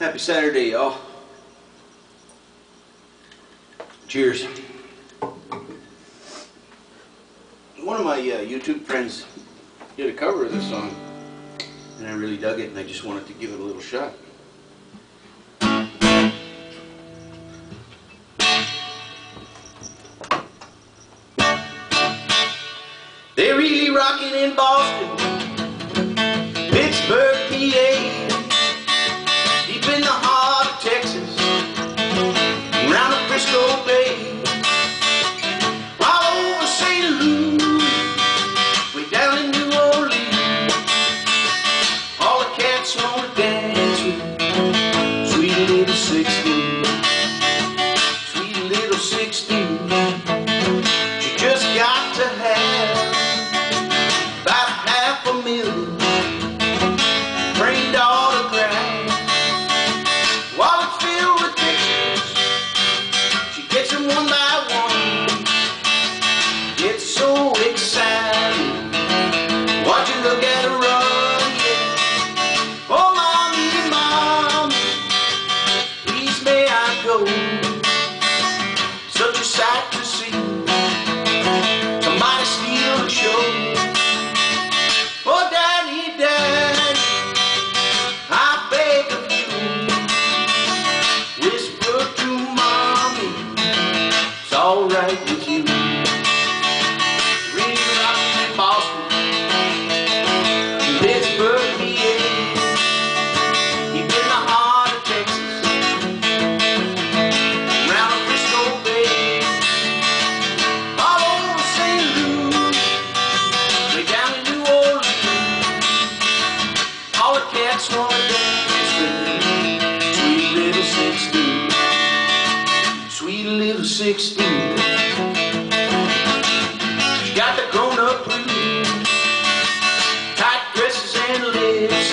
Happy Saturday, y'all. Cheers. One of my uh, YouTube friends did a cover of this song, and I really dug it, and I just wanted to give it a little shot. They're really rocking in Boston, on the dance. Sweet little 16. Sweet little 16. It's all right with you. Rockin' in Boston, Pittsburgh, PA, in the heart of Bay, all over St. Louis, way down in New Orleans. All the cats wanna 16. She got the grown-up blues, tight dresses and lips.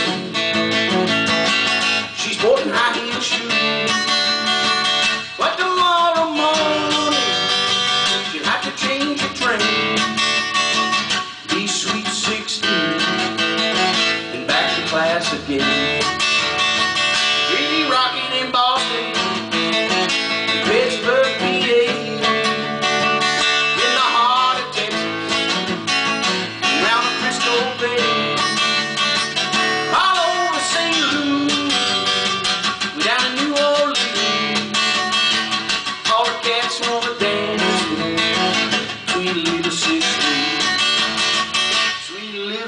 She's sporting high-heeled shoes. But tomorrow morning, she'll have to change her train. Be sweet 16, and back to class again. Really rocking in Boston.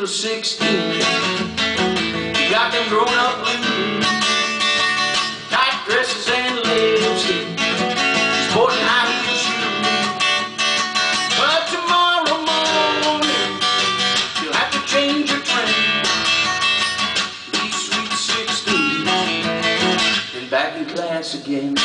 was 16. you got them grown-up blues, tight dresses and lipstick, sporting high heels shoes. But tomorrow morning, you'll have to change your train. Be sweet 16 and back in class again.